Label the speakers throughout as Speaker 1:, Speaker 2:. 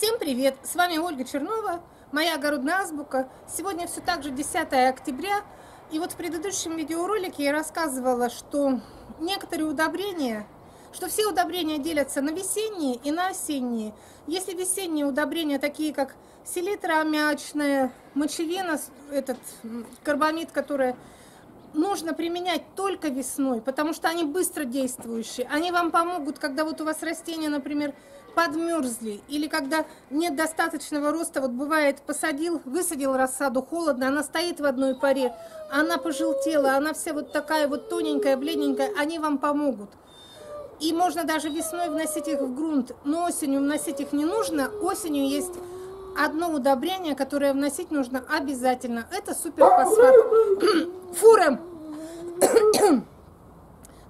Speaker 1: Всем привет! С вами Ольга Чернова, моя огородная азбука. Сегодня все так же 10 октября. И вот в предыдущем видеоролике я рассказывала, что некоторые удобрения, что все удобрения делятся на весенние и на осенние. Если весенние удобрения, такие как селитра аммиачная, мочевина, этот карбамид, который нужно применять только весной, потому что они быстро действующие. Они вам помогут, когда вот у вас растения, например, подмерзли, или когда нет достаточного роста, вот бывает, посадил, высадил рассаду, холодно, она стоит в одной паре, она пожелтела, она вся вот такая вот тоненькая, бледненькая, они вам помогут. И можно даже весной вносить их в грунт, но осенью вносить их не нужно. Осенью есть одно удобрение, которое вносить нужно обязательно. Это суперфосфат. Фуром!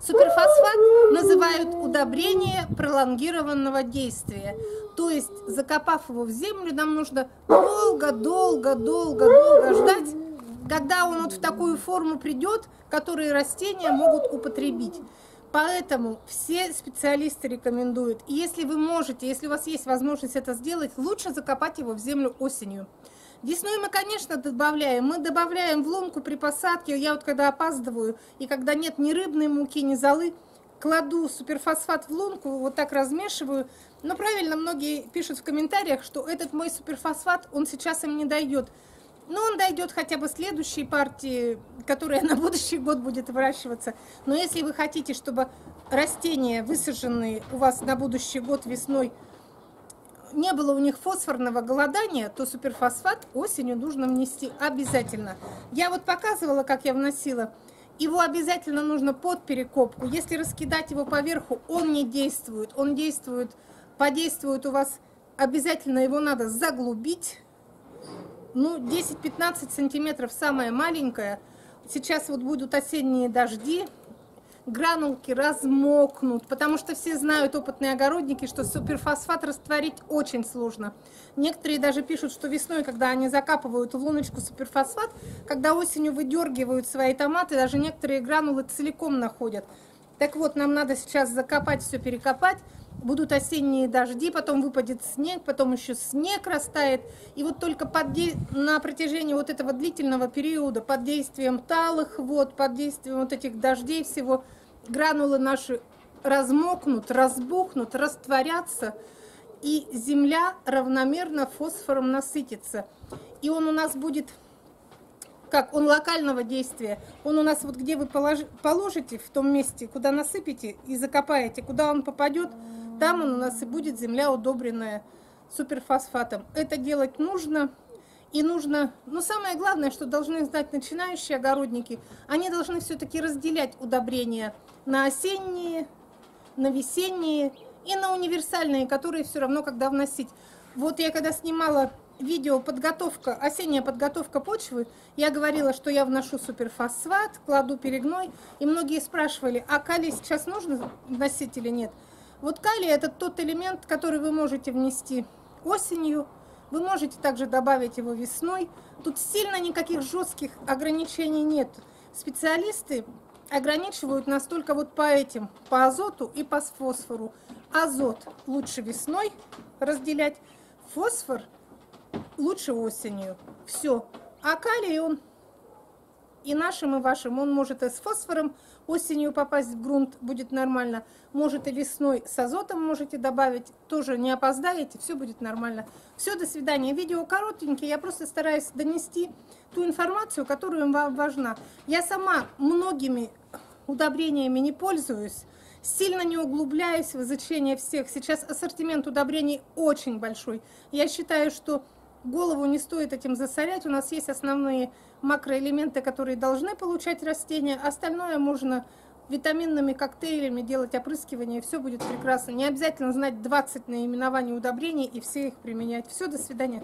Speaker 1: Суперфосфат называют удобрение пролонгированного действия. То есть, закопав его в землю, нам нужно долго-долго-долго-долго ждать, когда он вот в такую форму придет, которые растения могут употребить. Поэтому все специалисты рекомендуют, и если вы можете, если у вас есть возможность это сделать, лучше закопать его в землю осенью. Весной мы, конечно, добавляем. Мы добавляем в лунку при посадке. Я вот когда опаздываю, и когда нет ни рыбной муки, ни золы, кладу суперфосфат в лунку, вот так размешиваю. Но правильно многие пишут в комментариях, что этот мой суперфосфат, он сейчас им не дойдет. Но он дойдет хотя бы следующей партии, которая на будущий год будет выращиваться. Но если вы хотите, чтобы растения, высаженные у вас на будущий год весной, не было у них фосфорного голодания, то суперфосфат осенью нужно внести обязательно. Я вот показывала, как я вносила. Его обязательно нужно под перекопку. Если раскидать его поверху, он не действует. Он действует, подействует у вас, обязательно его надо заглубить. Ну, 10-15 сантиметров самое маленькое. Сейчас вот будут осенние дожди, гранулки размокнут, потому что все знают, опытные огородники, что суперфосфат растворить очень сложно. Некоторые даже пишут, что весной, когда они закапывают в луночку суперфосфат, когда осенью выдергивают свои томаты, даже некоторые гранулы целиком находят. Так вот, нам надо сейчас закопать, все перекопать, будут осенние дожди, потом выпадет снег, потом еще снег растает. И вот только под де... на протяжении вот этого длительного периода, под действием талых вод, под действием вот этих дождей всего, гранулы наши размокнут, разбухнут, растворятся, и земля равномерно фосфором насытится. И он у нас будет, как он локального действия, он у нас вот где вы положи, положите, в том месте, куда насыпите и закопаете, куда он попадет, там он у нас и будет земля удобренная суперфосфатом. Это делать нужно. И нужно, ну самое главное, что должны знать начинающие огородники, они должны все-таки разделять удобрения на осенние, на весенние и на универсальные, которые все равно когда вносить. Вот я когда снимала видео подготовка, осенняя подготовка почвы, я говорила, что я вношу суперфосфат, кладу перегной, и многие спрашивали, а калий сейчас нужно вносить или нет? Вот калий это тот элемент, который вы можете внести осенью, вы можете также добавить его весной. Тут сильно никаких жестких ограничений нет. Специалисты ограничивают настолько вот по этим, по азоту и по фосфору. Азот лучше весной разделять, фосфор лучше осенью. Все. А калий он и нашим, и вашим. Он может и с фосфором осенью попасть в грунт, будет нормально. Может и весной с азотом можете добавить, тоже не опоздаете, все будет нормально. Все, до свидания. Видео коротенькие, я просто стараюсь донести ту информацию, которая вам важна. Я сама многими удобрениями не пользуюсь, сильно не углубляюсь в изучение всех. Сейчас ассортимент удобрений очень большой. Я считаю, что голову не стоит этим засорять. У нас есть основные макроэлементы, которые должны получать растения. Остальное можно витаминными коктейлями делать опрыскивание, и все будет прекрасно. Не обязательно знать 20 наименований удобрений и все их применять. Все, до свидания.